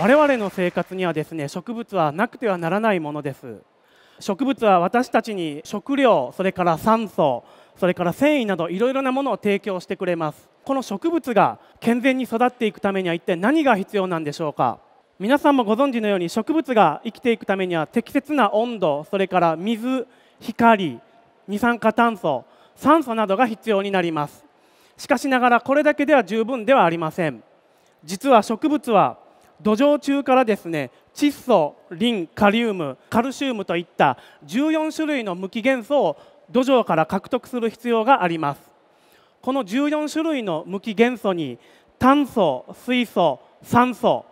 我々の生活にはですね植物はなくてはならないものです。植物は私たちに食料それから酸素それから繊維などいろいろなものを提供してくれます。この植物が健全に育っていくためには一体何が必要なんでしょうか？皆さんもご存知のように植物が生きていくためには適切な温度それから水光二酸化炭素酸素などが必要になります。しかしながらこれだけでは十分ではありません。実は植物は土壌中からですね窒素リンカリウムカルシウムといった14種類の無機元素を土壌から獲得する必要があります。この14種類の無機元素に炭素水素酸素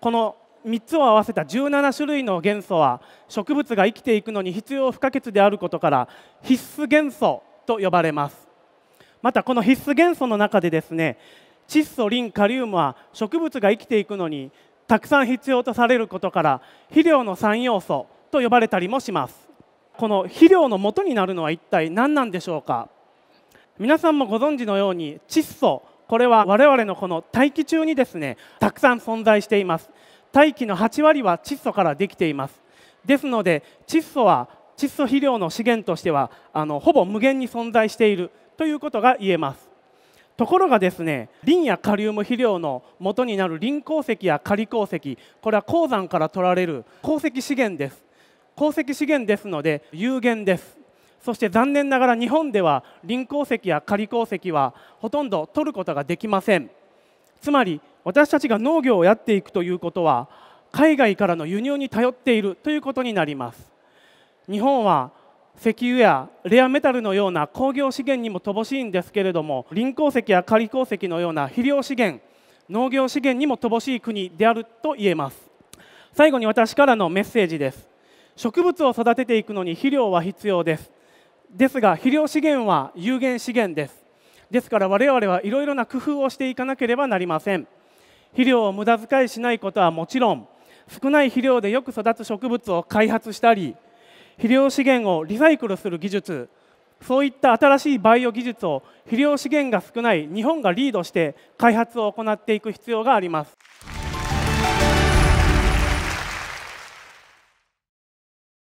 この3つを合わせた17種類の元素は植物が生きていくのに必要不可欠であることから必須元素と呼ばれます。またこの必須元素の中でですね窒素リンカリウムは植物が生きていくのにたくさん必要とされることから肥料の3要素と呼ばれたりもします。この肥料の元になるのは一体何なんでしょうか？皆さんもご存知のように窒素これは我々のこの大気中にですねたくさん存在しています。大気の8割は窒素からできています。ですので窒素は窒素肥料の資源としてはあのほぼ無限に存在しているということが言えます。ところがですねリンやカリウム肥料の元になるリン鉱石やカリ鉱石これは鉱山から取られる鉱石資源です。鉱石資源ですので有限です。そして残念ながら日本ではリン鉱石やカリ鉱石はほとんど取ることができません。つまり私たちが農業をやっていくということは海外からの輸入に頼っているということになります。日本は石油やレアメタルのような工業資源にも乏しいんですけれども臨鉱石や仮鉱石のような肥料資源農業資源にも乏しい国であると言えます。最後に私からのメッセージです。植物を育てていくのに肥料は必要です。ですが肥料資源は有限資源です。ですから我々はいろいろな工夫をしていかなければなりません。肥料を無駄遣いしないことはもちろん少ない肥料でよく育つ植物を開発したり肥料資源をリサイクルする技術そういった新しいバイオ技術を肥料資源が少ない日本がリードして開発を行っていく必要があります。